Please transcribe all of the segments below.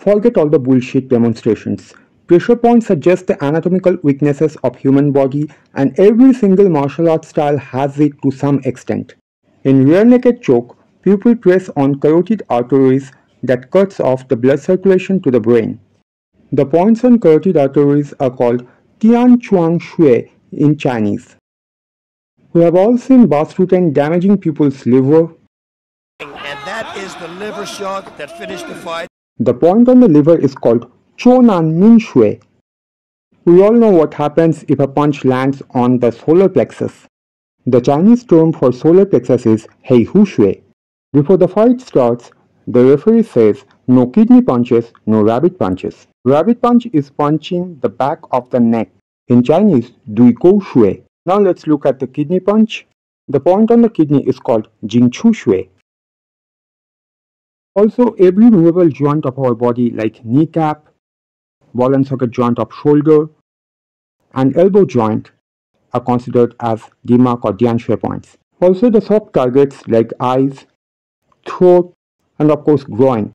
Forget all the bullshit demonstrations. Pressure points just the anatomical weaknesses of human body and every single martial art style has it to some extent. In rear naked choke, people press on carotid arteries that cuts off the blood circulation to the brain. The points on carotid arteries are called Tian Chuang Shui in Chinese. We have all seen Bas Rutten damaging people's liver. And that is the liver shot that finished the fight. The point on the liver is called Chonan Min Shui. We all know what happens if a punch lands on the solar plexus. The Chinese term for solar plexus is Hei Hu Shui. Before the fight starts, the referee says no kidney punches, no rabbit punches. Rabbit punch is punching the back of the neck. In Chinese, Dui Kou Shui. Now let's look at the kidney punch. The point on the kidney is called Jingchu Shui. Also, every movable joint of our body like kneecap, ball and socket joint of shoulder, and elbow joint are considered as Dim Mak or Dian points. Also, the soft targets like eyes, throat, and of course groin.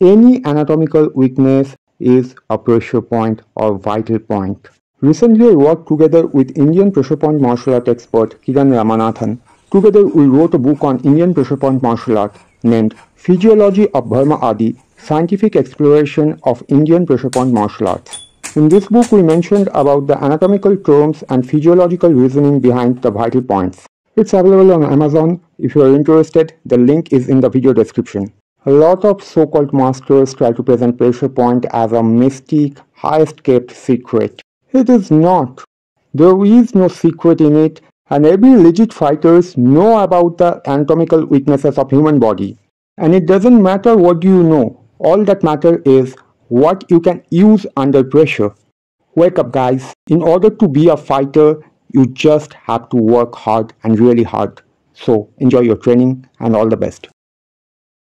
Any anatomical weakness is a pressure point or vital point. Recently, I worked together with Indian pressure point martial art expert Kiran Ramanathan. Together, we wrote a book on Indian pressure point martial art named Physiology of Varma Adi Scientific Exploration of Indian Pressure Point Martial Arts. In this book, we mentioned about the anatomical terms and physiological reasoning behind the vital points. It's available on Amazon. If you are interested, the link is in the video description. A lot of so-called masters try to present pressure point as a mystic, highest kept secret. It is not. There is no secret in it and every legit fighters know about the anatomical weaknesses of human body. And it doesn't matter what you know. All that matter is what you can use under pressure. Wake up guys. In order to be a fighter, you just have to work hard and really hard. So enjoy your training and all the best.